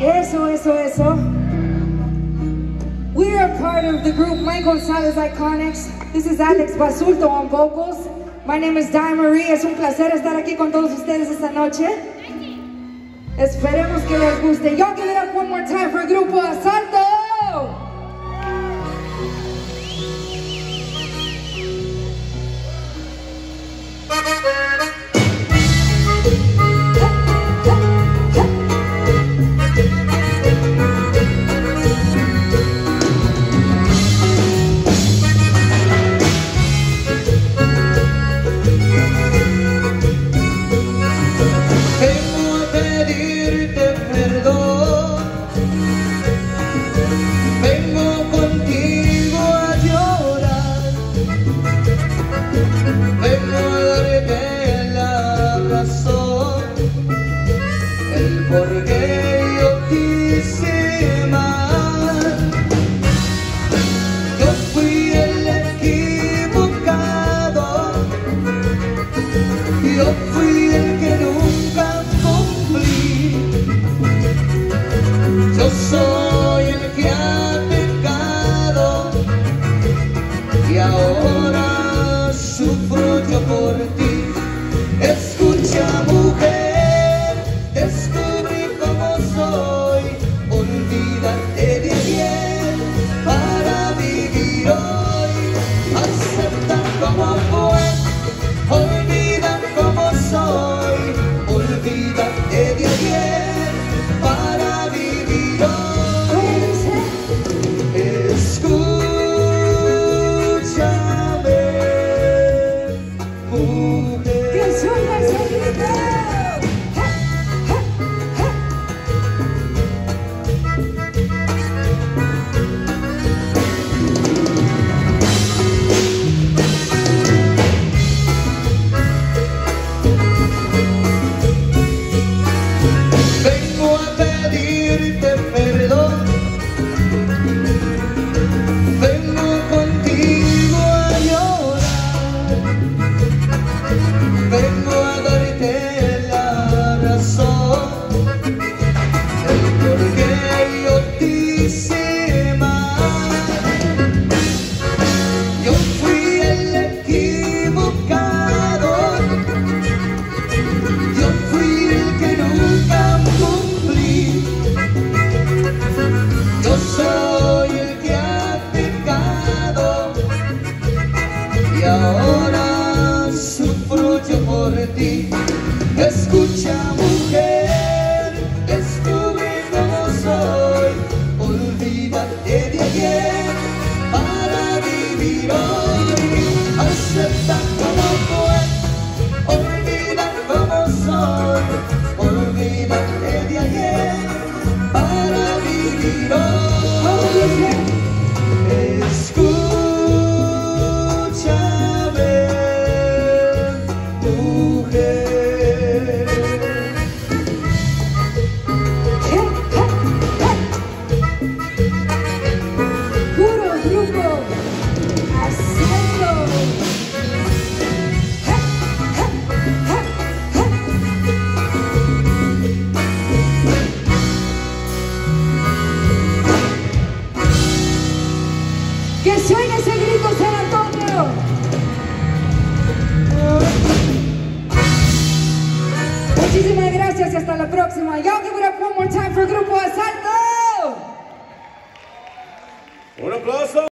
Eso, eso, eso. We are part of the group Mike Gonzalez IconicZZ. This is Alex Basulto on vocals. My name is Di Marie. Es un placer estar aquí con todos ustedes esta noche. Esperemos que les guste. Y'all give it up one more time for grupo Asalto. Vengo Vengo por ti. Mujer. Escucha mujer, descubre cómo soy. Olvídate de ayer para vivir hoy. ¡Que suene ese grito, San Antonio! Muchísimas gracias y hasta la próxima. Y'all give it up one more time for Grupo Asalto. Un aplauso.